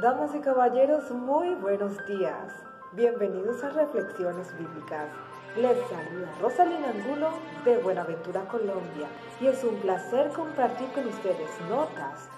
Damas y caballeros, muy buenos días. Bienvenidos a Reflexiones Bíblicas. Les saluda Rosalina Angulo de Buenaventura, Colombia, y es un placer compartir con ustedes notas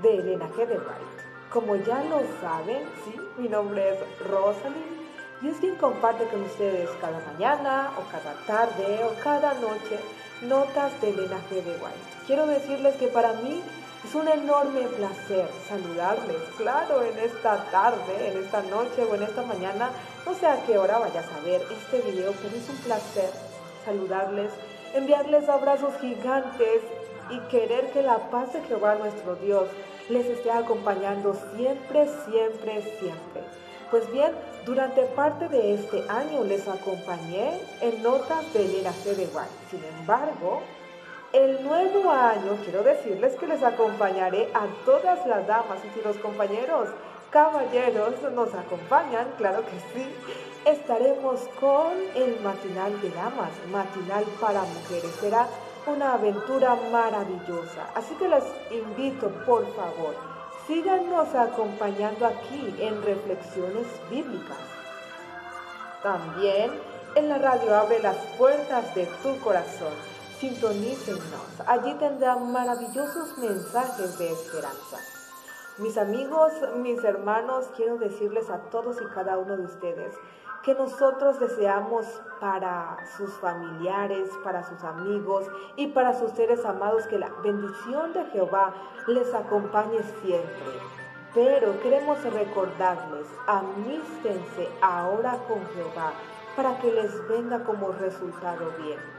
de Elena G. White. Como ya lo saben, sí, mi nombre es Rosalind y es quien comparte con ustedes cada mañana o cada tarde o cada noche notas de Elena G. White. Quiero decirles que para mí es un enorme placer saludarles, claro, en esta tarde, en esta noche o en esta mañana, no sé a qué hora vayas a ver este video, pero es un placer saludarles, enviarles abrazos gigantes y querer que la paz de Jehová nuestro Dios les esté acompañando siempre, siempre, siempre. Pues bien, durante parte de este año les acompañé en notas de Elena C. de. Sin embargo, el nuevo año, quiero decirles que les acompañaré a todas las damas y si los compañeros caballeros nos acompañan, claro que sí, estaremos con el matinal de damas, matinal para mujeres. Será una aventura maravillosa. Así que les invito, por favor, síganos acompañando aquí en Reflexiones Bíblicas. También en la radio abre las puertas de tu corazón Sintonícenos, allí tendrán maravillosos mensajes de esperanza. Mis amigos, mis hermanos, quiero decirles a todos y cada uno de ustedes que nosotros deseamos para sus familiares, para sus amigos y para sus seres amados que la bendición de Jehová les acompañe siempre. Pero queremos recordarles, amístense ahora con Jehová para que les venga como resultado bien.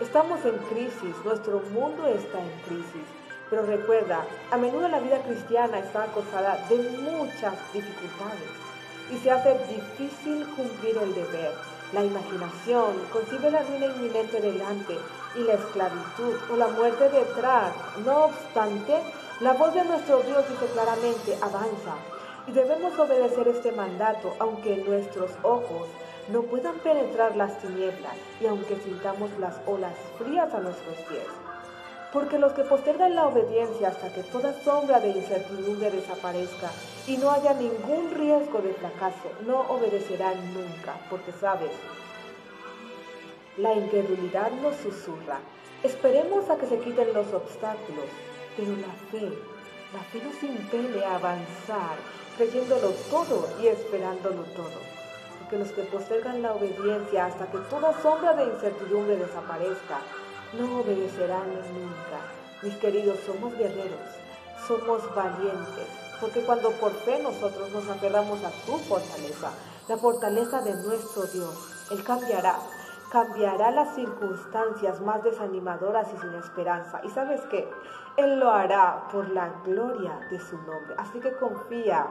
Estamos en crisis, nuestro mundo está en crisis, pero recuerda, a menudo la vida cristiana está acosada de muchas dificultades y se hace difícil cumplir el deber. La imaginación concibe la ruina inminente delante y la esclavitud o la muerte detrás. No obstante, la voz de nuestro Dios dice claramente, avanza. Y debemos obedecer este mandato, aunque nuestros ojos no puedan penetrar las tinieblas y aunque sintamos las olas frías a nuestros pies. Porque los que postergan la obediencia hasta que toda sombra de incertidumbre desaparezca y no haya ningún riesgo de fracaso, no obedecerán nunca, porque sabes, la incredulidad nos susurra. Esperemos a que se quiten los obstáculos, pero la fe, la fe nos impele a avanzar, creyéndolo todo y esperándolo todo que los que postergan la obediencia hasta que toda sombra de incertidumbre desaparezca, no obedecerán nunca. Mis queridos, somos guerreros, somos valientes, porque cuando por fe nosotros nos aferramos a su fortaleza, la fortaleza de nuestro Dios, Él cambiará, cambiará las circunstancias más desanimadoras y sin esperanza. Y sabes qué, Él lo hará por la gloria de su nombre. Así que confía,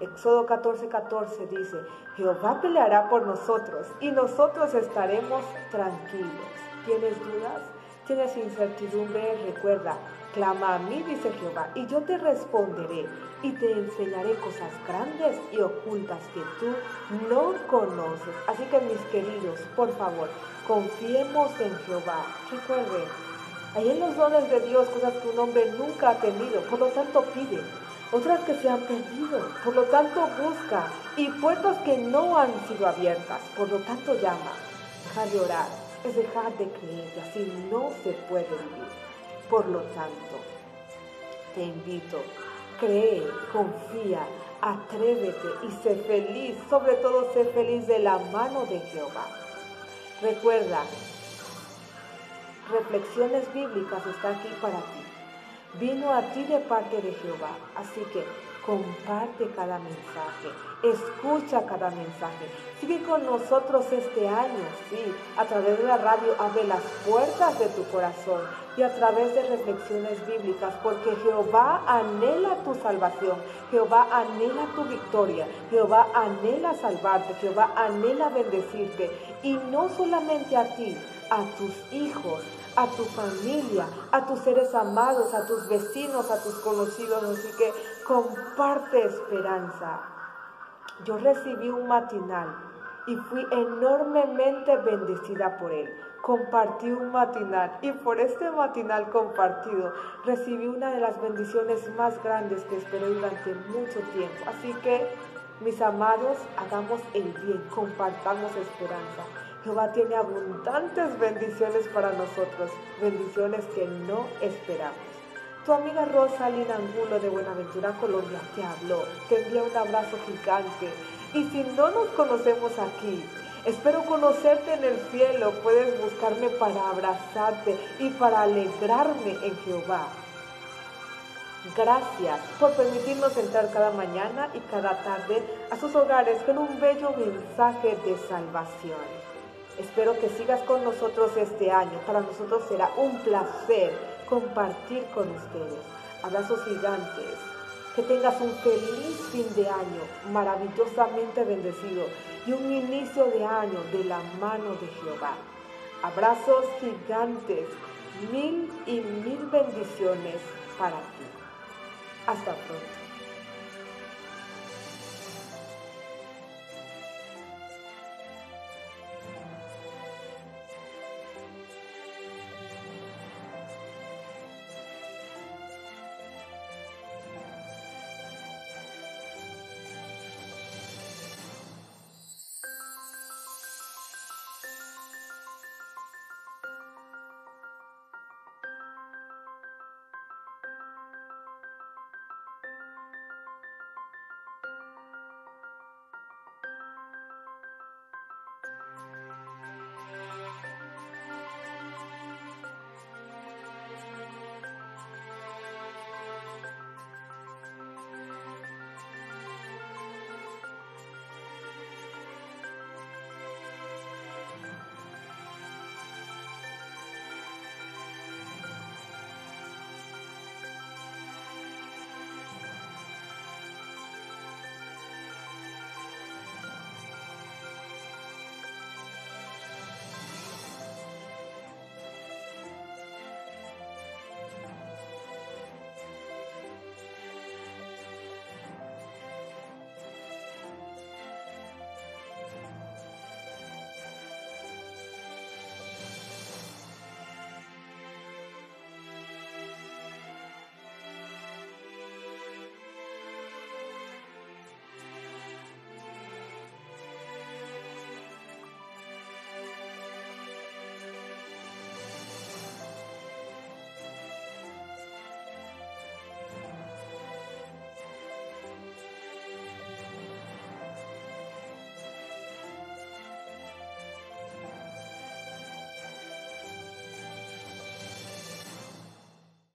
Éxodo 14, 14 dice, Jehová peleará por nosotros y nosotros estaremos tranquilos. ¿Tienes dudas? ¿Tienes incertidumbre? Recuerda, clama a mí, dice Jehová, y yo te responderé y te enseñaré cosas grandes y ocultas que tú no conoces. Así que mis queridos, por favor, confiemos en Jehová. Recuerden, hay en los dones de Dios cosas que un hombre nunca ha tenido, por lo tanto pide otras que se han perdido, por lo tanto busca, y puertas que no han sido abiertas, por lo tanto llama. Dejar de orar es dejar de creer y así no se puede vivir. Por lo tanto, te invito, cree, confía, atrévete y sé feliz, sobre todo sé feliz de la mano de Jehová. Recuerda, Reflexiones Bíblicas está aquí para ti vino a ti de parte de Jehová. Así que comparte cada mensaje, escucha cada mensaje. Sigue con nosotros este año, sí, a través de la radio abre las puertas de tu corazón y a través de reflexiones bíblicas, porque Jehová anhela tu salvación, Jehová anhela tu victoria, Jehová anhela salvarte, Jehová anhela bendecirte y no solamente a ti, a tus hijos, a tu familia, a tus seres amados, a tus vecinos, a tus conocidos. Así que comparte esperanza. Yo recibí un matinal y fui enormemente bendecida por él. compartí un matinal y por este matinal compartido recibí una de las bendiciones más grandes que esperé durante mucho tiempo. Así que, mis amados, hagamos el bien, compartamos esperanza. Jehová tiene abundantes bendiciones para nosotros, bendiciones que no esperamos. Tu amiga Rosa Angulo de Buenaventura, Colombia, te habló. Te envía un abrazo gigante. Y si no nos conocemos aquí, espero conocerte en el cielo. Puedes buscarme para abrazarte y para alegrarme en Jehová. Gracias por permitirnos entrar cada mañana y cada tarde a sus hogares con un bello mensaje de salvación. Espero que sigas con nosotros este año. Para nosotros será un placer compartir con ustedes. Abrazos gigantes. Que tengas un feliz fin de año, maravillosamente bendecido y un inicio de año de la mano de Jehová. Abrazos gigantes, mil y mil bendiciones para ti. Hasta pronto.